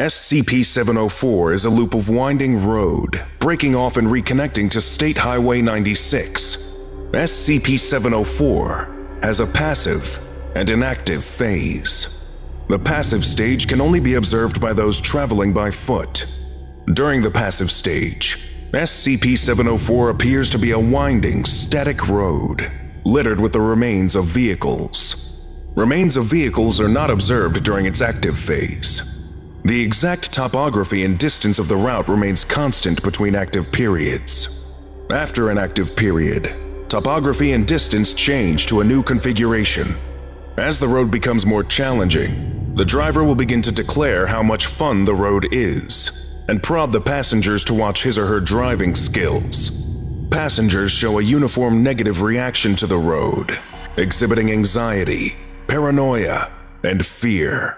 SCP-704 is a loop of winding road, breaking off and reconnecting to State Highway 96. SCP-704 has a passive and an active phase. The passive stage can only be observed by those traveling by foot. During the passive stage, SCP-704 appears to be a winding, static road, littered with the remains of vehicles. Remains of vehicles are not observed during its active phase. The exact topography and distance of the route remains constant between active periods. After an active period, topography and distance change to a new configuration. As the road becomes more challenging, the driver will begin to declare how much fun the road is and prod the passengers to watch his or her driving skills. Passengers show a uniform negative reaction to the road, exhibiting anxiety, paranoia, and fear.